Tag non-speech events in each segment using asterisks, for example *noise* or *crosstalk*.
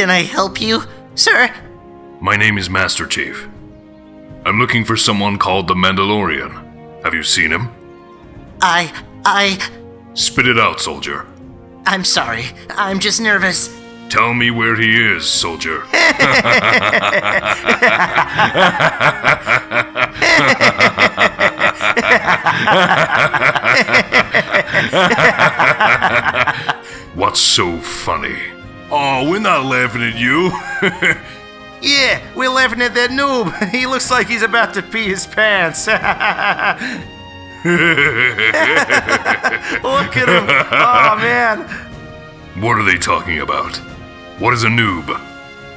can I help you, sir? My name is Master Chief. I'm looking for someone called the Mandalorian. Have you seen him? I. I. Spit it out, soldier. I'm sorry. I'm just nervous. Tell me where he is, soldier. *laughs* *laughs* What's so funny? Oh, we're not laughing at you. *laughs* Yeah, we're laughing at that noob. *laughs* He looks like he's about to pee his pants. *laughs* Look at him. Oh, man. what are they talking about? What is a noob?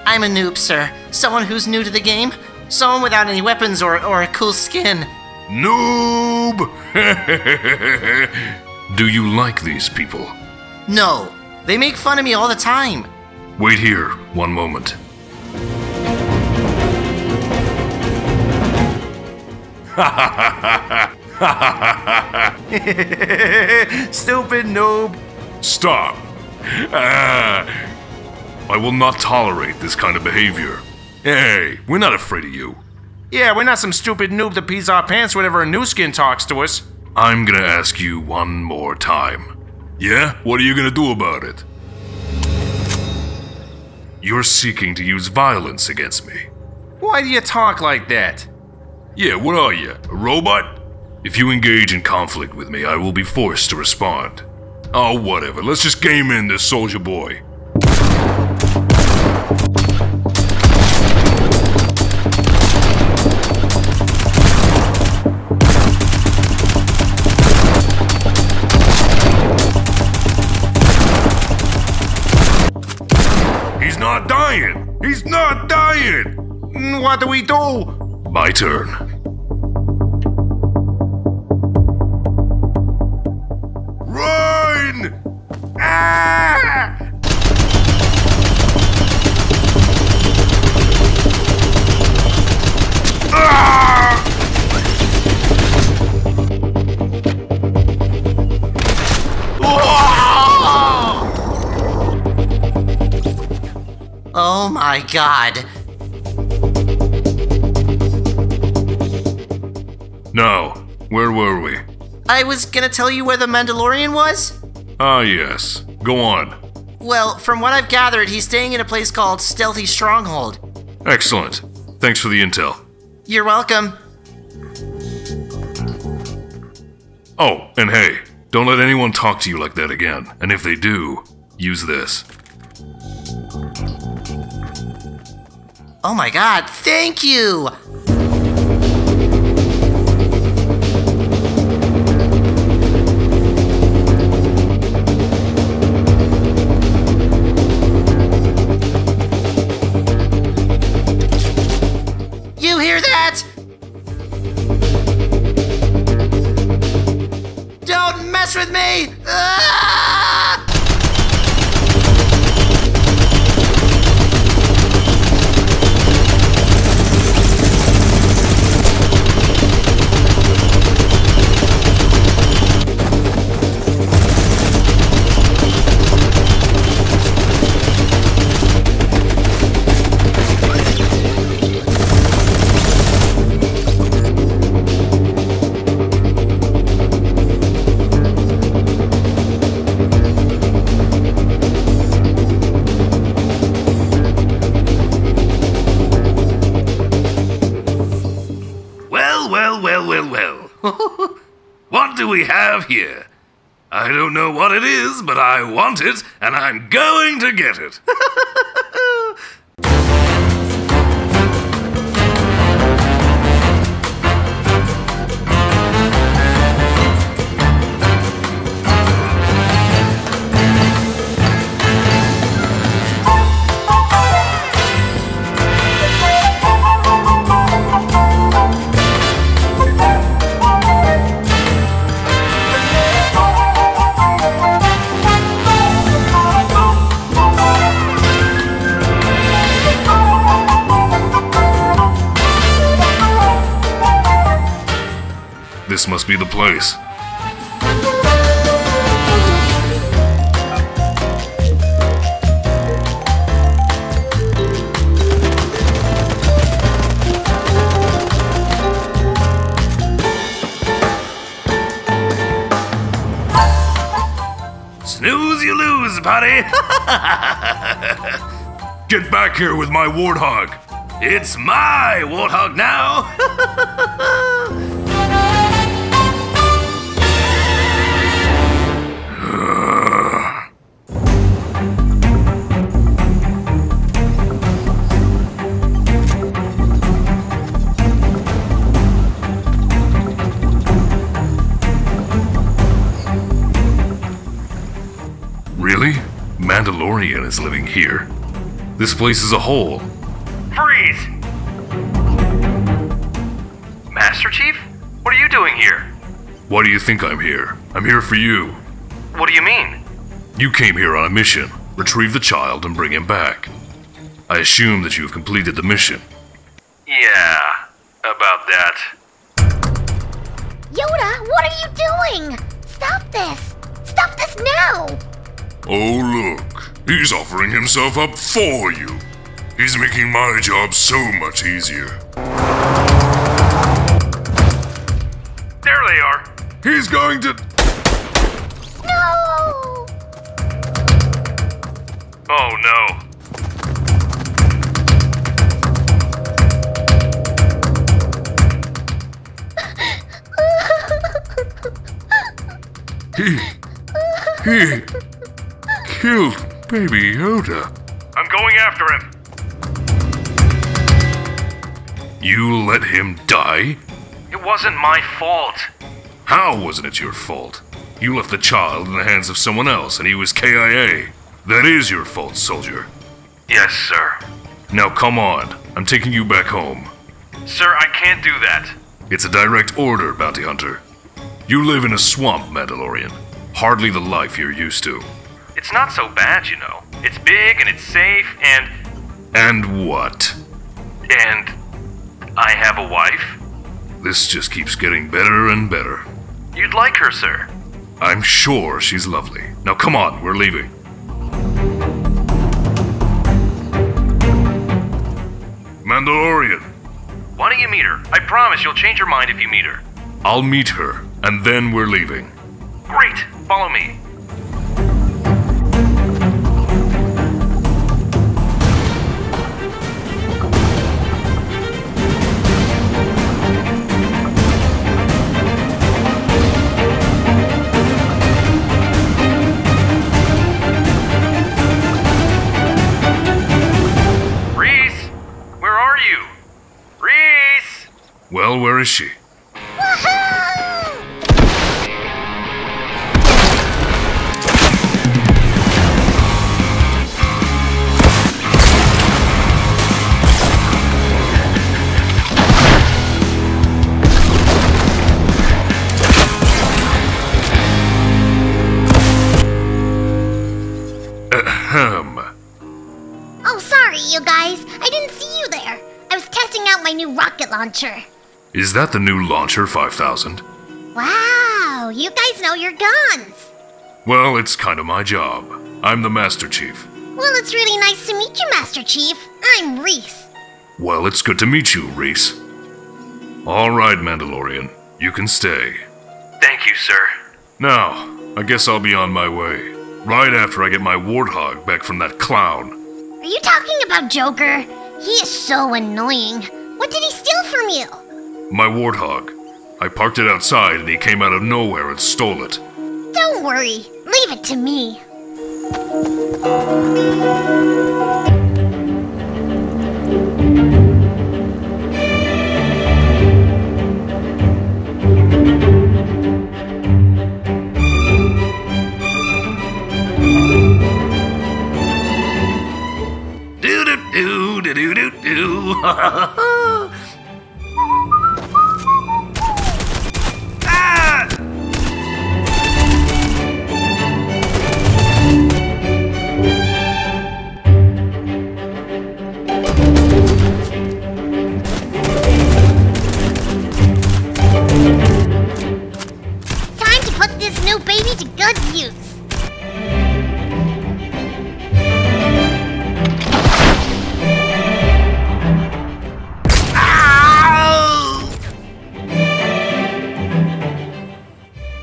I'm a noob, sir. Someone who's new to the game. Someone without any weapons or, or a cool skin. Noob! Do you like these people? No. They make fun of me all the time. Wait here, one moment. *laughs* Stupid noob. Stop! Ah, I will not tolerate this kind of behavior. Hey, we're not afraid of you. Yeah, we're not some stupid noob that pees our pants whenever a new skin talks to us. I'm gonna ask you one more time. Yeah? What are you gonna do about it? You're seeking to use violence against me. Why do you talk like that? Yeah, what are you? A robot? If you engage in conflict with me, I will be forced to respond. Oh, whatever. Let's just game in this soldier boy. Do we do? My turn. Run! Ah! Ah! Oh my god. Now, where were we? I was gonna tell you where the Mandalorian was? Ah, yes. Go on. Well, from what I've gathered, he's staying in a place called Stealthy Stronghold. Excellent. Thanks for the intel. You're welcome. Oh, and hey, don't let anyone talk to you like that again. And if they do, use this. Oh my god, thank you! You me! Ah! We have here? I don't know what it is, but I want it, and I'm going to get it. *laughs* must be the place. Snooze you lose, buddy! *laughs* Get back here with my warthog! It's my warthog now! *laughs* Mandalorian is living here. This place is a hole. Freeze! Master Chief? What are you doing here? Why do you think I'm here? I'm here for you. What do you mean? You came here on a mission. Retrieve the child and bring him back. I assume that you have completed the mission. Yeah, about that. Yoda, what are you doing? Stop this! Stop this now! Oh, look. He's offering himself up for you. He's making my job so much easier. There they are. He's going to. No! Oh no. He. He. killed Baby Yoda. I'm going after him. You let him die? It wasn't my fault. How wasn't it your fault? You left the child in the hands of someone else and he was KIA. That is your fault, soldier. Yes, sir. Now come on. I'm taking you back home. Sir, I can't do that. It's a direct order, bounty hunter. You live in a swamp, Mandalorian. Hardly the life you're used to. It's not so bad, you know. It's big and it's safe and. And what? and. I have a wife. This just keeps getting better and better. You'd like her, sir. I'm sure she's lovely. Now come on, we're leaving. Mandalorian, Why don't you meet her? I promise you'll change your mind if you meet her. I'll meet her, and then we're leaving. Great! Follow me. Well, where is she? Oh, sorry, you guys. I didn't see you there. I was testing out my new rocket launcher. Is that the new Launcher 5000? Wow, you guys know your guns. Well, it's kind of my job. I'm the Master Chief. Well, it's really nice to meet you, Master Chief. I'm Reese. Well, it's good to meet you, Reese. All right, Mandalorian. You can stay. Thank you, sir. Now, I guess I'll be on my way. Right after I get my warthog back from that clown. Are you talking about Joker? He is so annoying. What did he steal from you? My warthog. I parked it outside and he came out of nowhere and stole it. Don't worry. Leave it to me. Do do do do do do new baby to good use.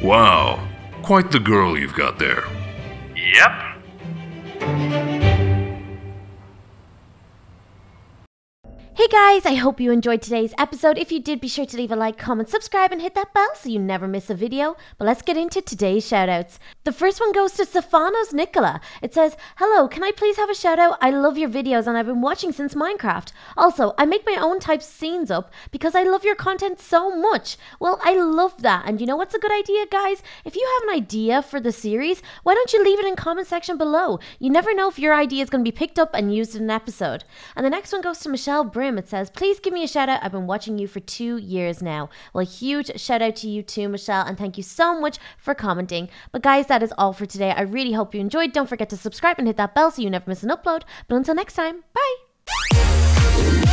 Wow, quite the girl you've got there. Yep. Hey guys, I hope you enjoyed today's episode. If you did, be sure to leave a like, comment, subscribe, and hit that bell so you never miss a video. But let's get into today's shoutouts. The first one goes to Stefanos Nicola. It says, Hello, can I please have a shout out? I love your videos and I've been watching since Minecraft. Also, I make my own type scenes up because I love your content so much. Well, I love that. And you know what's a good idea, guys? If you have an idea for the series, why don't you leave it in the comment section below? You never know if your idea is going to be picked up and used in an episode. And the next one goes to Michelle Brim. It says, Please give me a shout out. I've been watching you for two years now. Well, a huge shout out to you too, Michelle, and thank you so much for commenting. But guys, that is all for today. I really hope you enjoyed. Don't forget to subscribe and hit that bell so you never miss an upload. But until next time, bye.